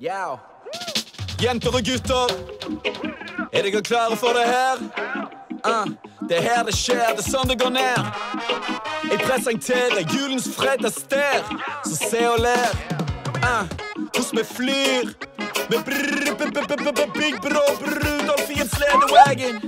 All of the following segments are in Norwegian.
Yo. Jenter og gutter, er dere klare for det her? Uh, det er her det skjer, det er sånn det går ned. Jeg presenterer julens fredagssted, så se og ler. Uh, hvordan vi flyr med Big Bro Rudolf i en sledewagon.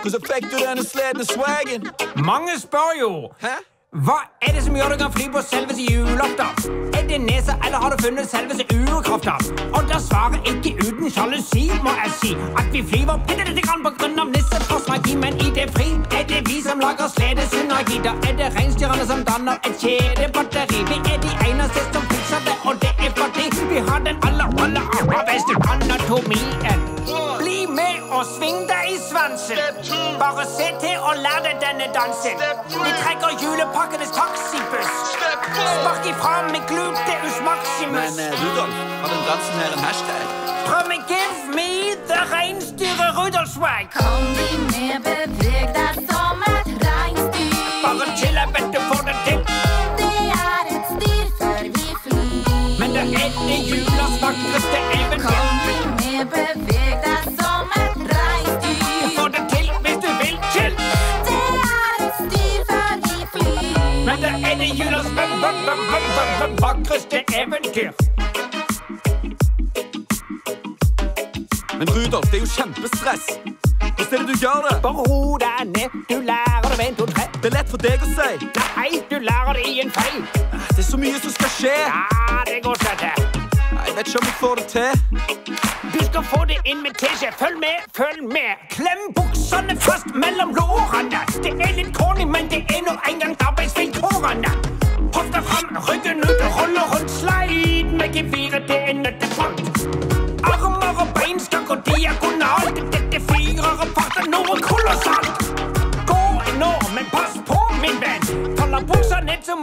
Hvordan fikk du denne sleden swagen? Mange spør jo Hæ? hva er det som gjør du kan fly på selveste julaften? Det nese, eller har du funnet selveste urkrafta? Og da svarer ikke uten sjalusi, må jeg si, at vi flyver bitte lite grann på grunn av nisseforslagi, men i det fri er det vi som lager sledesynergi. Da er det reinsdyrene som danner et kjedebatteri. Vi er de eneste som fikser det, og det er fordi vi har den aller, aller, aller beste anatomien. Bli med og sving i svansen. Bare se til og lær deg denne dansen. Vi trekker julepakkenes taxibuss. Spark ifra med gluteus maximus. Men Rudolf, har den dansen her en hashtag? Prøv med give me the reinsdyret Rudolf-swag. Kom bli med, beveg deg Men det er det julas vakreste eventyr. Men Rudolf, det er jo kjempestress. Hvordan er det du gjør det? Bare ro deg ned, du lærer det med en, to, tre. Det er lett for deg å si. Nei, du lærer det i en feil. Det er så mye som skal skje. Ja, det går seg til. Jeg vet ikke om jeg får det til. Du skal få det inn med teskje. Følg med, følg med. Klem buksene fast mellom lårene. Det er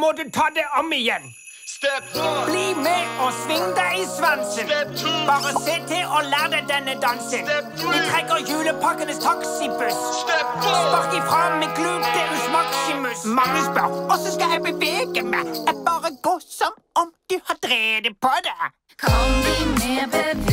må du ta det om igjen. Step Bli med og sving deg i svansen. Bare se til og lær deg denne dansen. Vi trekker julepakkenes taxibuss. Spark ifra med gluteus maximus. Mange spør åssen skal jeg bevege meg. Jeg bare går som om du har drevet på det. Kom vi med, beveg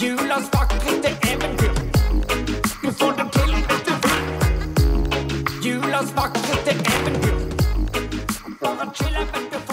You lost eventyr. Du får dem til hvis du vil. Julens vaktvakter eventyr. Bare chill, vet.